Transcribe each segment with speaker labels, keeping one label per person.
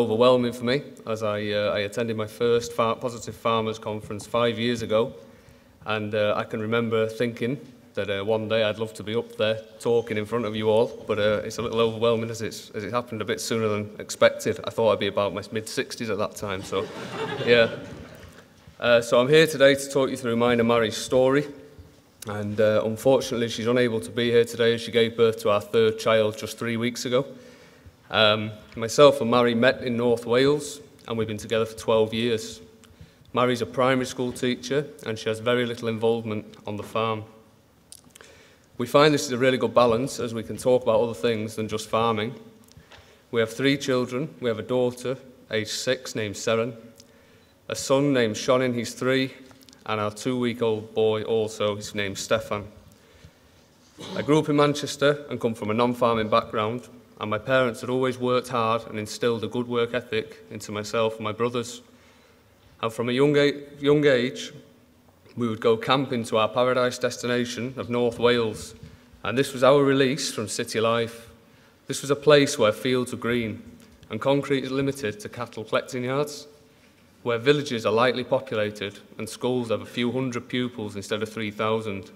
Speaker 1: overwhelming for me as I, uh, I attended my first far Positive Farmers Conference five years ago. And uh, I can remember thinking that uh, one day I'd love to be up there talking in front of you all, but uh, it's a little overwhelming as, it's, as it happened a bit sooner than expected. I thought I'd be about my mid-60s at that time, so yeah. Uh, so I'm here today to talk you through mine and Mary's story. And uh, unfortunately, she's unable to be here today as she gave birth to our third child just three weeks ago. Um, myself and Mary met in North Wales, and we've been together for 12 years. Mary's a primary school teacher, and she has very little involvement on the farm. We find this is a really good balance as we can talk about other things than just farming. We have three children. We have a daughter, aged six, named Seren, a son named Shonin, he's three, and our two-week-old boy also, his name's Stefan. I grew up in Manchester and come from a non-farming background, and my parents had always worked hard and instilled a good work ethic into myself and my brothers. And from a young, young age, we would go camping to our paradise destination of North Wales, and this was our release from city life. This was a place where fields are green and concrete is limited to cattle collecting yards where villages are lightly populated and schools have a few hundred pupils instead of 3,000,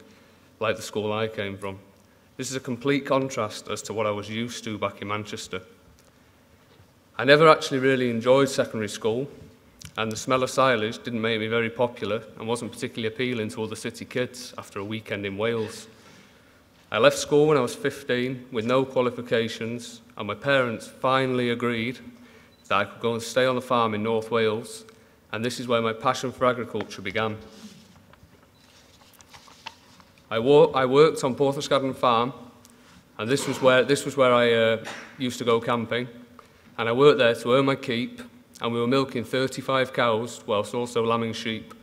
Speaker 1: like the school I came from. This is a complete contrast as to what I was used to back in Manchester. I never actually really enjoyed secondary school, and the smell of silage didn't make me very popular and wasn't particularly appealing to other city kids after a weekend in Wales. I left school when I was 15 with no qualifications, and my parents finally agreed that I could go and stay on the farm in North Wales and this is where my passion for agriculture began. I, wo I worked on Porthosgadden Farm, and this was where, this was where I uh, used to go camping. And I worked there to earn my keep, and we were milking 35 cows whilst also lambing sheep.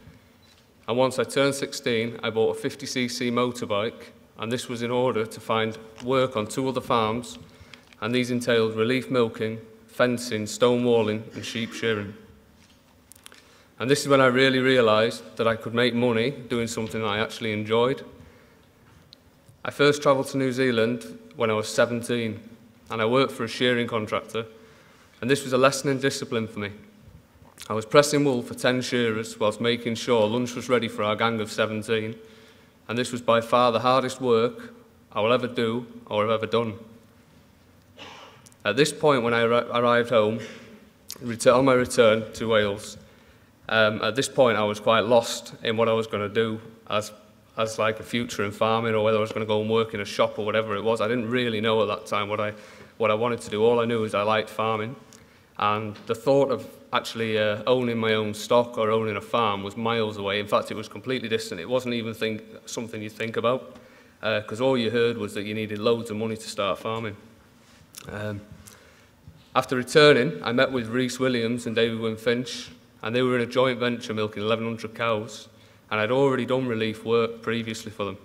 Speaker 1: And once I turned 16, I bought a 50cc motorbike, and this was in order to find work on two other farms, and these entailed relief milking, fencing, stone walling, and sheep shearing. And this is when I really realised that I could make money doing something I actually enjoyed. I first travelled to New Zealand when I was 17, and I worked for a shearing contractor, and this was a lesson in discipline for me. I was pressing wool for 10 shearers whilst making sure lunch was ready for our gang of 17, and this was by far the hardest work I will ever do or have ever done. At this point, when I arrived home, on my return to Wales, um, at this point, I was quite lost in what I was going to do as, as like a future in farming or whether I was going to go and work in a shop or whatever it was. I didn't really know at that time what I, what I wanted to do. All I knew is I liked farming. And the thought of actually uh, owning my own stock or owning a farm was miles away. In fact, it was completely distant. It wasn't even think, something you think about because uh, all you heard was that you needed loads of money to start farming. Um, after returning, I met with Rhys Williams and David Wynne Finch, and they were in a joint venture milking 1,100 cows, and I'd already done relief work previously for them.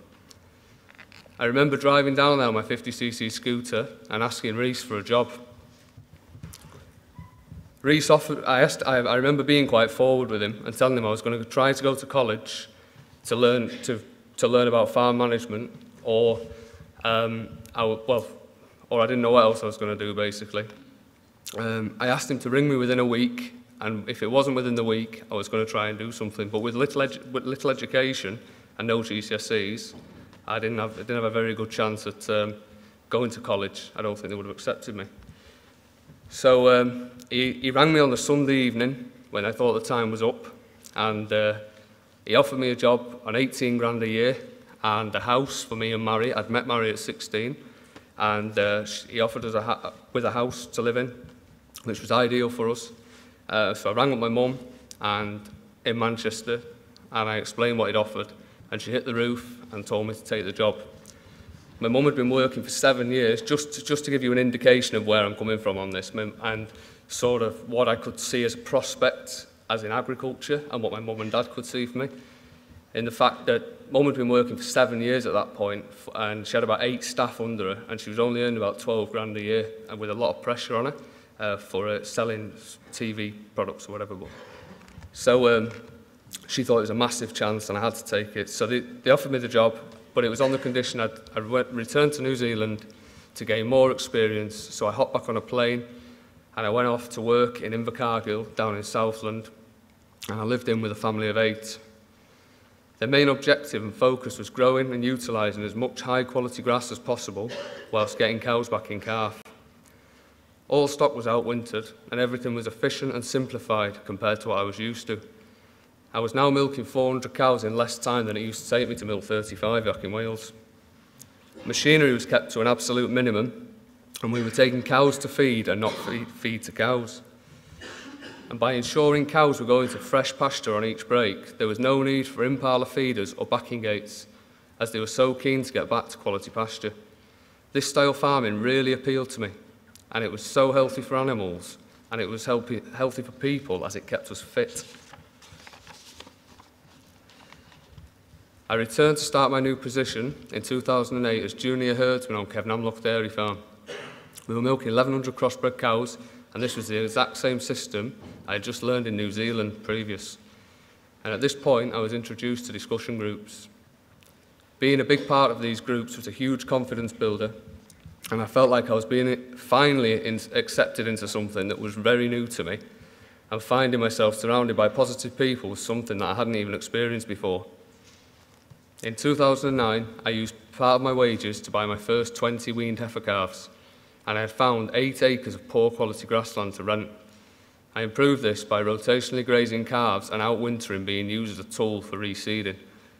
Speaker 1: I remember driving down there on my 50cc scooter and asking Rhys for a job. Rhys offered, I, asked, I, I remember being quite forward with him and telling him I was going to try to go to college to learn, to, to learn about farm management or, um, I, well, or I didn't know what else I was going to do basically. Um, I asked him to ring me within a week And if it wasn't within the week, I was going to try and do something. But with little, edu with little education and no GCSEs, I didn't have, I didn't have a very good chance at um, going to college. I don't think they would have accepted me. So um, he, he rang me on the Sunday evening when I thought the time was up, and uh, he offered me a job on 18 grand a year and a house for me and Mary. I'd met Mary at 16, and uh, he offered us a with a house to live in, which was ideal for us. Uh, so I rang up my mum and in Manchester and I explained what he'd offered and she hit the roof and told me to take the job. My mum had been working for seven years, just to, just to give you an indication of where I'm coming from on this, and sort of what I could see as a prospect as in agriculture and what my mum and dad could see for me. In the fact that mum had been working for seven years at that point and she had about eight staff under her and she was only earning about 12 grand a year and with a lot of pressure on her uh, for uh, selling TV products or whatever. But. So um, she thought it was a massive chance and I had to take it. So they, they offered me the job, but it was on the condition I'd, I'd returned to New Zealand to gain more experience. So I hopped back on a plane and I went off to work in Invercargill down in Southland, and I lived in with a family of eight. Their main objective and focus was growing and utilising as much high quality grass as possible whilst getting cows back in calf. All stock was outwintered and everything was efficient and simplified compared to what I was used to. I was now milking 400 cows in less time than it used to take me to milk 35 back in Wales. Machinery was kept to an absolute minimum and we were taking cows to feed and not feed, feed to cows. And by ensuring cows were going to fresh pasture on each break, there was no need for in-parlour feeders or backing gates, as they were so keen to get back to quality pasture. This style farming really appealed to me, and it was so healthy for animals, and it was healthy, healthy for people as it kept us fit. I returned to start my new position in 2008 as junior herdsman on Cefn Dairy Farm. We were milking 1,100 crossbred cows, and this was the exact same system I had just learned in New Zealand previous. And at this point, I was introduced to discussion groups. Being a big part of these groups was a huge confidence builder, and I felt like I was being finally in, accepted into something that was very new to me, and finding myself surrounded by positive people was something that I hadn't even experienced before. In 2009, I used part of my wages to buy my first 20 weaned heifer calves and I had found eight acres of poor quality grassland to rent. I improved this by rotationally grazing calves and outwintering being used as a tool for reseeding.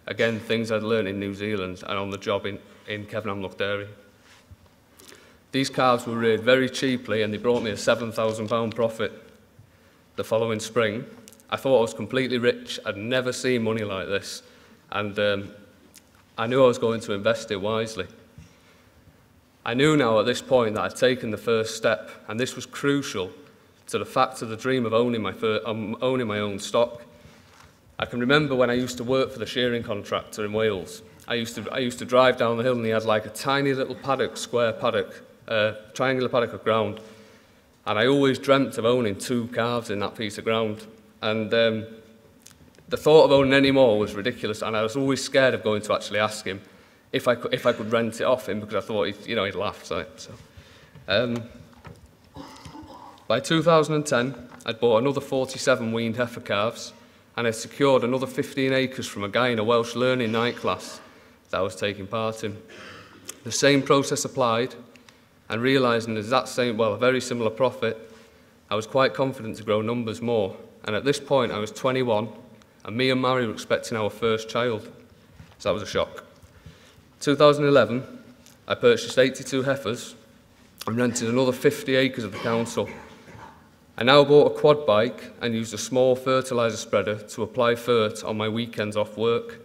Speaker 1: Again, things I'd learned in New Zealand and on the job in, in Cefn Dairy. These calves were reared very cheaply and they brought me a £7,000 profit. The following spring, I thought I was completely rich. I'd never seen money like this. And um, I knew I was going to invest it wisely. I knew now at this point that I'd taken the first step, and this was crucial to the fact of the dream of owning my, um, owning my own stock. I can remember when I used to work for the shearing contractor in Wales. I used to, I used to drive down the hill and he had like a tiny little paddock, square paddock, uh, triangular paddock of ground. And I always dreamt of owning two calves in that piece of ground. And um, the thought of owning any more was ridiculous, and I was always scared of going to actually ask him if I could, if I could rent it off him because I thought he'd, you know he'd laugh. So. Um, by 2010, I'd bought another 47 weaned heifer calves, and I secured another 15 acres from a guy in a Welsh learning night class that I was taking part in. The same process applied, and realising there's that same, well, a very similar profit, I was quite confident to grow numbers more. And at this point, I was 21, and me and Mary were expecting our first child. So that was a shock. 2011, I purchased 82 heifers and rented another 50 acres of the council. I now bought a quad bike and used a small fertiliser spreader to apply fert on my weekends off work.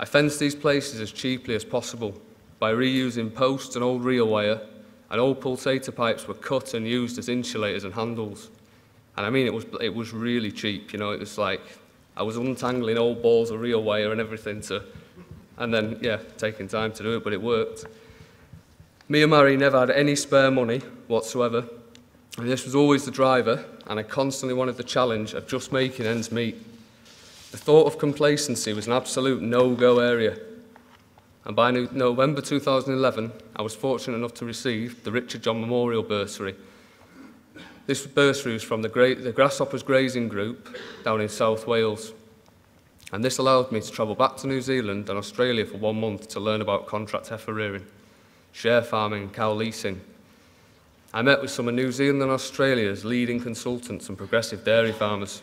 Speaker 1: I fenced these places as cheaply as possible by reusing posts and old reel wire, and old pulsator pipes were cut and used as insulators and handles. And I mean, it was, it was really cheap, you know, it was like I was untangling old balls of reel wire and everything to and then, yeah, taking time to do it, but it worked. Me and Mary never had any spare money whatsoever, and this was always the driver, and I constantly wanted the challenge of just making ends meet. The thought of complacency was an absolute no-go area. And by November 2011, I was fortunate enough to receive the Richard John Memorial Bursary. This bursary was from the, Gra the Grasshoppers Grazing Group down in South Wales. And this allowed me to travel back to New Zealand and Australia for one month to learn about contract heifer rearing, share farming, cow leasing. I met with some of New Zealand and Australia's leading consultants and progressive dairy farmers,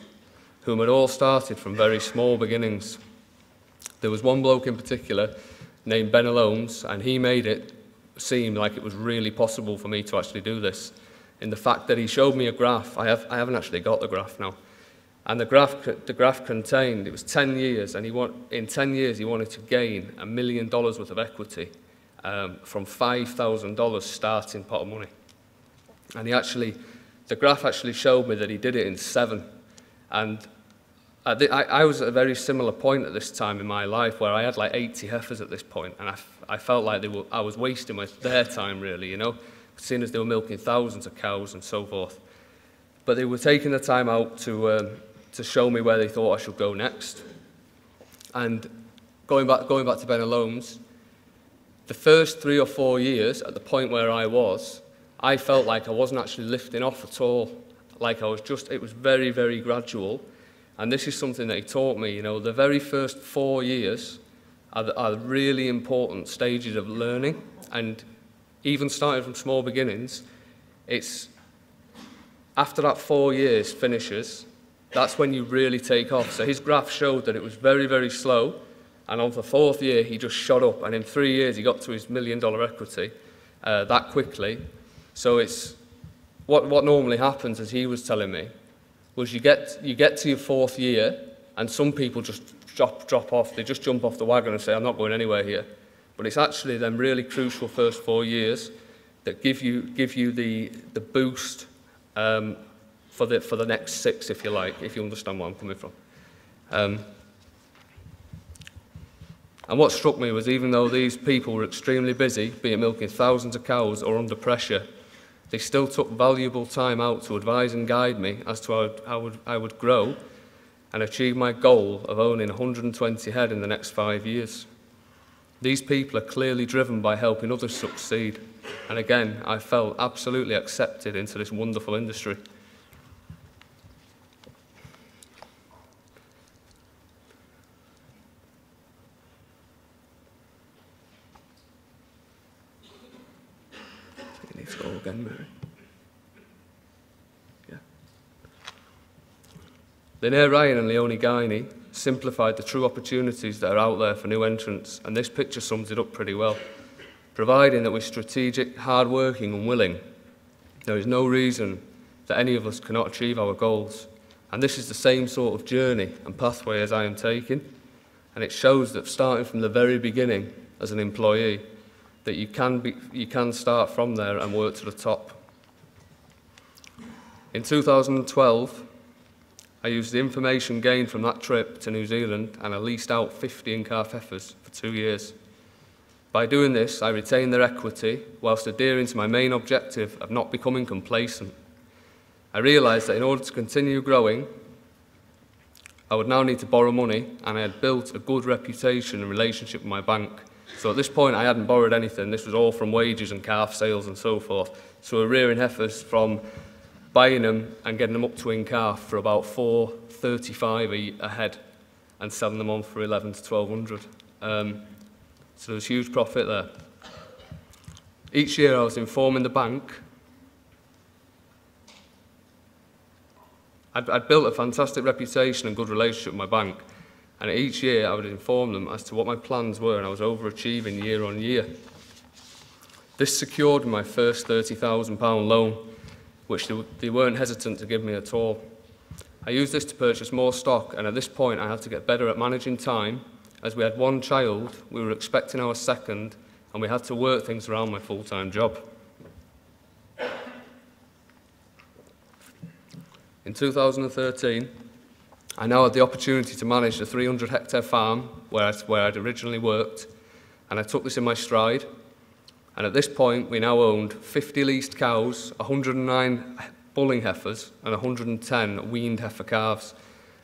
Speaker 1: whom had all started from very small beginnings. There was one bloke in particular named Ben Allomes, and he made it seem like it was really possible for me to actually do this. In the fact that he showed me a graph, I, have, I haven't actually got the graph now, And the graph, the graph contained, it was 10 years, and he want, in 10 years he wanted to gain a million dollars worth of equity um, from $5,000 starting pot of money. And he actually, the graph actually showed me that he did it in seven. And I, I was at a very similar point at this time in my life where I had like 80 heifers at this point, and I, I felt like they were, I was wasting my, their time really, you know, seeing as they were milking thousands of cows and so forth. But they were taking the time out to, um, to show me where they thought I should go next. And going back, going back to Ben Allomes, the first three or four years, at the point where I was, I felt like I wasn't actually lifting off at all. Like I was just, it was very, very gradual. And this is something that he taught me, you know, the very first four years are, are really important stages of learning. And even starting from small beginnings, it's after that four years finishes, that's when you really take off. So his graph showed that it was very, very slow. And on the fourth year, he just shot up. And in three years, he got to his million dollar equity uh, that quickly. So it's what, what normally happens, as he was telling me, was you get, you get to your fourth year, and some people just drop, drop off. They just jump off the wagon and say, I'm not going anywhere here. But it's actually them really crucial first four years that give you, give you the, the boost um, for, the, for the next six, if you like, if you understand where I'm coming from. Um, and what struck me was even though these people were extremely busy, be it milking thousands of cows or under pressure, they still took valuable time out to advise and guide me as to how I would, I would grow and achieve my goal of owning 120 head in the next five years. These people are clearly driven by helping others succeed. And again, I felt absolutely accepted into this wonderful industry. Mary. Yeah. Linnea Ryan and Leonie Guiney simplified the true opportunities that are out there for new entrants, and this picture sums it up pretty well. Providing that we're strategic, hard-working and willing, there is no reason that any of us cannot achieve our goals. And this is the same sort of journey and pathway as I am taking. And it shows that starting from the very beginning as an employee, that you can, be, you can start from there and work to the top. In 2012, I used the information gained from that trip to New Zealand and I leased out 50 in-calf heifers for two years. By doing this, I retained their equity whilst adhering to my main objective of not becoming complacent. I realised that in order to continue growing, I would now need to borrow money and I had built a good reputation and relationship with my bank. So at this point, I hadn't borrowed anything. This was all from wages and calf sales and so forth. So we're rearing heifers from buying them and getting them up to in calf for about 4.35 a, head and selling them on for 11 to 1200. Um, so there's huge profit there. Each year I was informing the bank. I'd, I'd built a fantastic reputation and good relationship with my bank. And each year I would inform them as to what my plans were and I was overachieving year on year. This secured my first £30,000 loan which they, weren't hesitant to give me at all. I used this to purchase more stock, and at this point, I had to get better at managing time. As we had one child, we were expecting our second, and we had to work things around my full time job. In 2013, I now had the opportunity to manage a 300 hectare farm where, I, where I'd originally worked, and I took this in my stride. And at this point, we now owned 50 leased cows, 109 bulling heifers, and 110 weaned heifer calves.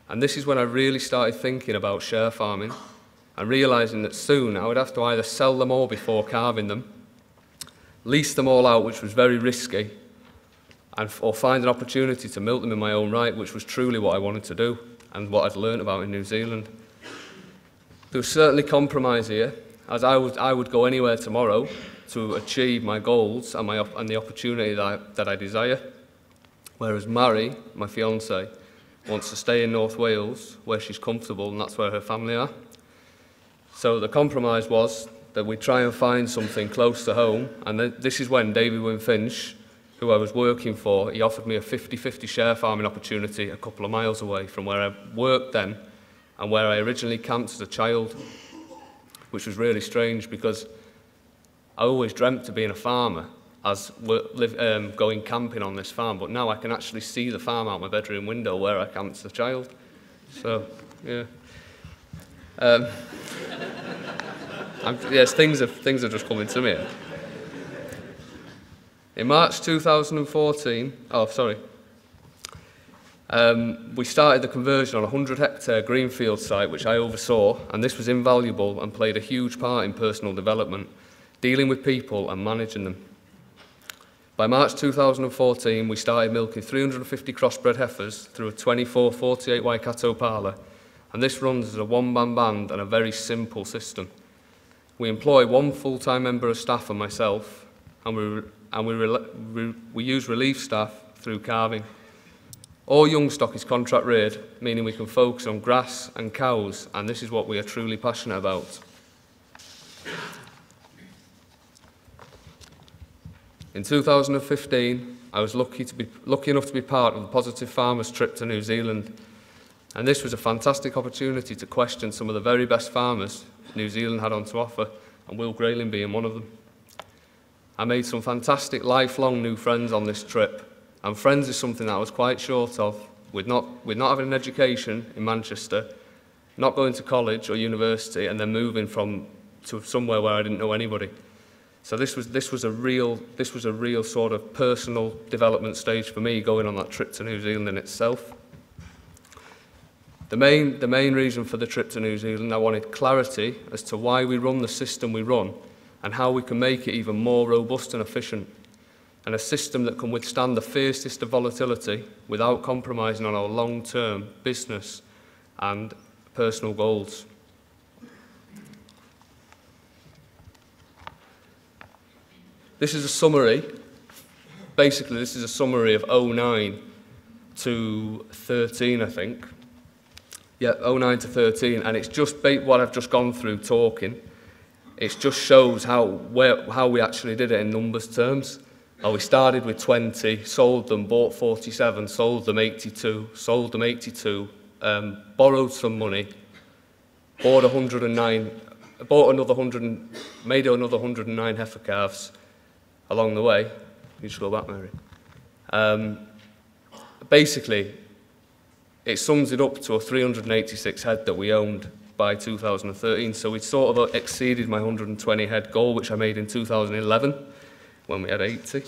Speaker 1: And this is when I really started thinking about share farming and realising that soon I would have to either sell them all before calving them, lease them all out, which was very risky, and, or find an opportunity to milk them in my own right, which was truly what I wanted to do and what I'd learned about in New Zealand. There was certainly compromise here, as I would, I would go anywhere tomorrow to achieve my goals and, my, and the opportunity that I, that I desire. Whereas Mary, my fiance, wants to stay in North Wales where she's comfortable and that's where her family are. So the compromise was that we try and find something close to home. And th this is when David Wynne Finch, who I was working for, he offered me a 50-50 share farming opportunity a couple of miles away from where I worked then and where I originally camped as a child, which was really strange because I always dreamt of being a farmer as live, um, going camping on this farm, but now I can actually see the farm out my bedroom window where I camped as a child. So, yeah. Um, yes, things are, things are just coming to me. In March 2014, oh, sorry, um, we started the conversion on a 100 hectare greenfield site, which I oversaw, and this was invaluable and played a huge part in personal development dealing with people and managing them. By March 2014, we started milking 350 crossbred heifers through a 24-48 Waikato parlour, and this runs as a one-man band and a very simple system. We employ one full-time member of staff and myself, and we, and we, we use relief staff through calving. All young stock is contract reared, meaning we can focus on grass and cows, and this is what we are truly passionate about. In 2015, I was lucky, to be, lucky enough to be part of the Positive Farmers trip to New Zealand. And this was a fantastic opportunity to question some of the very best farmers New Zealand had on to offer, and Will Grayling being one of them. I made some fantastic lifelong new friends on this trip, and friends is something that I was quite short of, with not, with not having an education in Manchester, not going to college or university, and then moving from to somewhere where I didn't know anybody. So this was, this was, a real, this was a real sort of personal development stage for me going on that trip to New Zealand in itself. The main, the main reason for the trip to New Zealand, I wanted clarity as to why we run the system we run and how we can make it even more robust and efficient. And a system that can withstand the fiercest of volatility without compromising on our long-term business and personal goals. This is a summary. Basically, this is a summary of 09 to 13, I think. Yeah, 09 to 13, and it's just what I've just gone through talking. It just shows how, where, how we actually did it in numbers terms. We started with 20, sold them, bought 47, sold them 82, sold them 82, um, borrowed some money, bought 109, bought another 100, made another 109 heifer calves, along the way. You should go back, Mary. Um, basically, it sums it up to a 386 head that we owned by 2013. So we sort of exceeded my 120 head goal, which I made in 2011 when we had 80.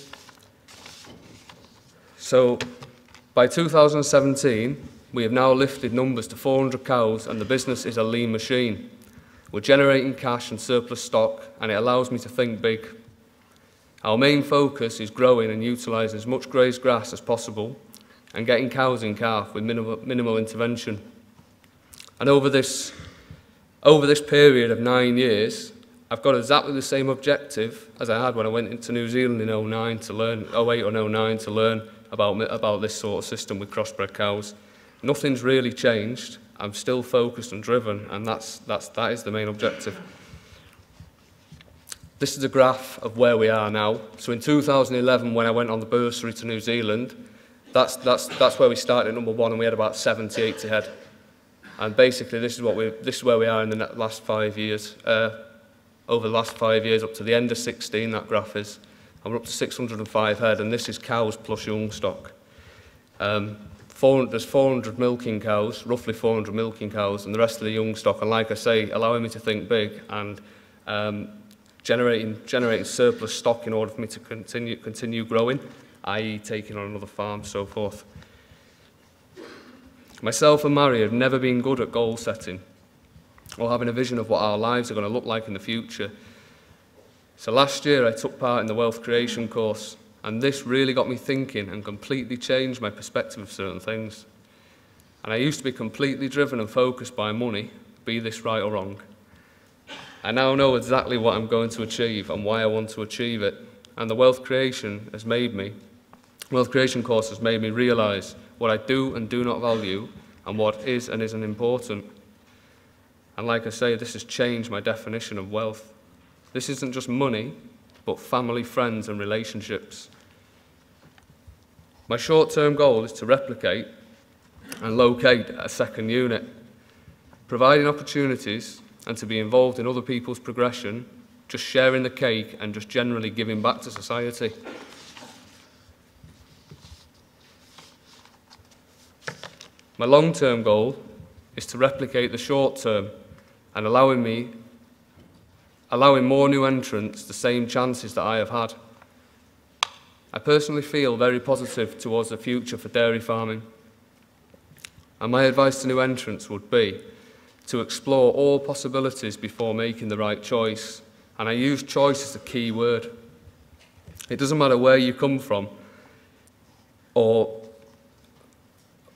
Speaker 1: So by 2017, we have now lifted numbers to 400 cows and the business is a lean machine. We're generating cash and surplus stock and it allows me to think big our main focus is growing and utilising as much grazed grass as possible and getting cows in calf with minimal, minimal intervention. And over this, over this period of nine years, I've got exactly the same objective as I had when I went into New Zealand in 09 to learn, 08 or 09 to learn about, about this sort of system with crossbred cows. Nothing's really changed. I'm still focused and driven, and that's, that's, that is the main objective. This is a graph of where we are now. So in 2011, when I went on the bursary to New Zealand, that's, that's, that's where we started at number one, and we had about 70, 80 head. And basically, this is, what we, this is where we are in the last five years. Uh, over the last five years, up to the end of 16, that graph is. And we're up to 605 head, and this is cows plus young stock. Um, 400, there's 400 milking cows, roughly 400 milking cows, and the rest of the young stock. And like I say, allowing me to think big and um, generating, generating surplus stock in order for me to continue, continue growing, i.e. taking on another farm, so forth. Myself and Mary have never been good at goal setting or having a vision of what our lives are going to look like in the future. So last year I took part in the wealth creation course and this really got me thinking and completely changed my perspective of certain things. And I used to be completely driven and focused by money, be this right or wrong. I now know exactly what I'm going to achieve and why I want to achieve it. And the wealth creation has made me, wealth creation course has made me realise what I do and do not value and what is and isn't important. And like I say, this has changed my definition of wealth. This isn't just money, but family, friends, and relationships. My short term goal is to replicate and locate a second unit, providing opportunities and to be involved in other people's progression, just sharing the cake and just generally giving back to society. My long-term goal is to replicate the short-term and allowing me, allowing more new entrants the same chances that I have had. I personally feel very positive towards the future for dairy farming. And my advice to new entrants would be to explore all possibilities before making the right choice. And I use choice as a key word. It doesn't matter where you come from or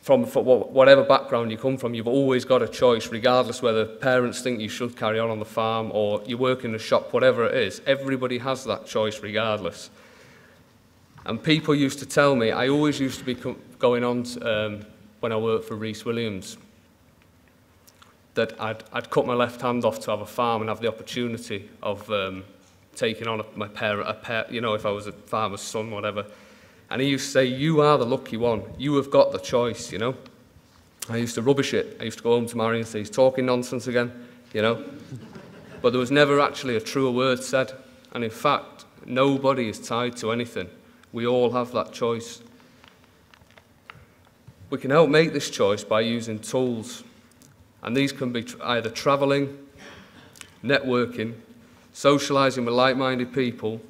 Speaker 1: from whatever background you come from, you've always got a choice, regardless whether parents think you should carry on on the farm or you work in a shop, whatever it is. Everybody has that choice, regardless. And people used to tell me, I always used to be going on to, um, when I worked for Rhys Williams, that I'd, I'd cut my left hand off to have a farm and have the opportunity of um, taking on a, my parent, a you know, if I was a farmer's son, whatever. And he used to say, you are the lucky one. You have got the choice, you know. I used to rubbish it. I used to go home to Mary and say, he's talking nonsense again, you know. but there was never actually a truer word said. And in fact, nobody is tied to anything. We all have that choice. We can help make this choice by using tools. And these can be either travelling, networking, socialising with like-minded people,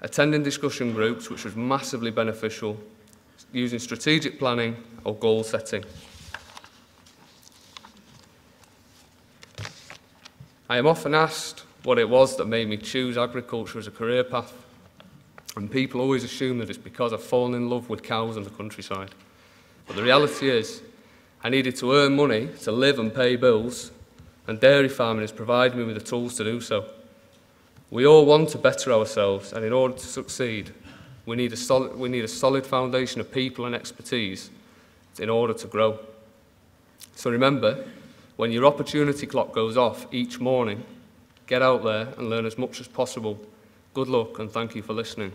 Speaker 1: attending discussion groups, which was massively beneficial, using strategic planning or goal setting. I am often asked what it was that made me choose agriculture as a career path, and people always assume that it's because I've fallen in love with cows and the countryside. But the reality is, I needed to earn money to live and pay bills, and dairy farming has provided me with the tools to do so. We all want to better ourselves, and in order to succeed, we need a solid, we need a solid foundation of people and expertise in order to grow. So remember, when your opportunity clock goes off each morning, get out there and learn as much as possible. Good luck and thank you for listening.